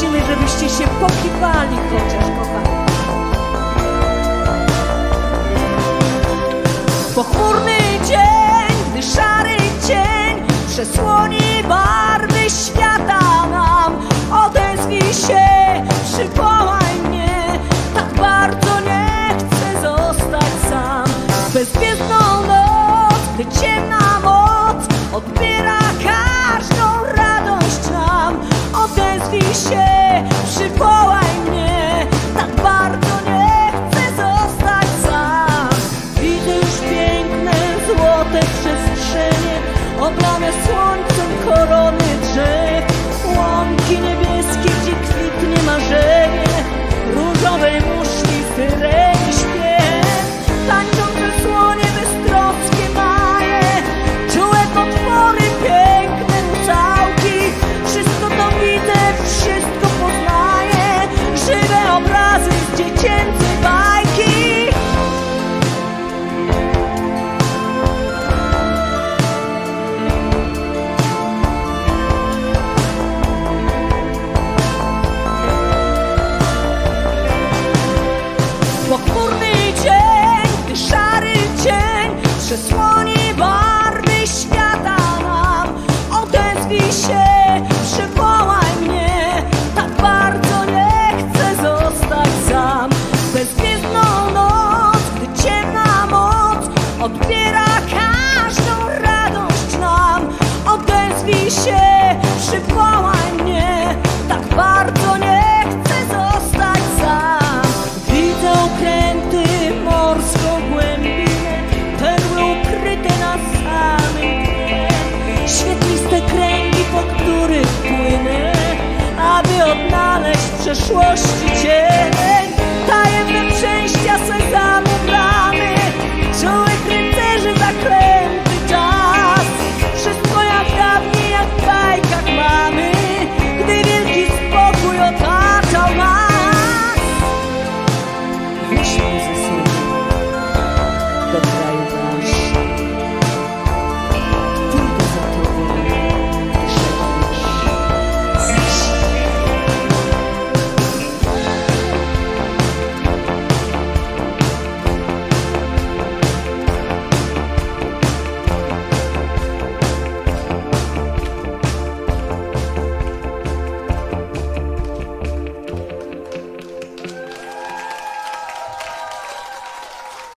prosimy, żebyście się pokiwali chociaż, kochani. Pochmurny dzień, gdy szary cień przesłoni barwy świata. She za każdą radość nam odezwij się szybko, a nie tak bardzo nie chcę zostać sam. Widzę okręty morską głębinę, perły ukryte na samym dnie, świetliste kręgi, po których płynę, aby odnaleźć w przeszłości cię.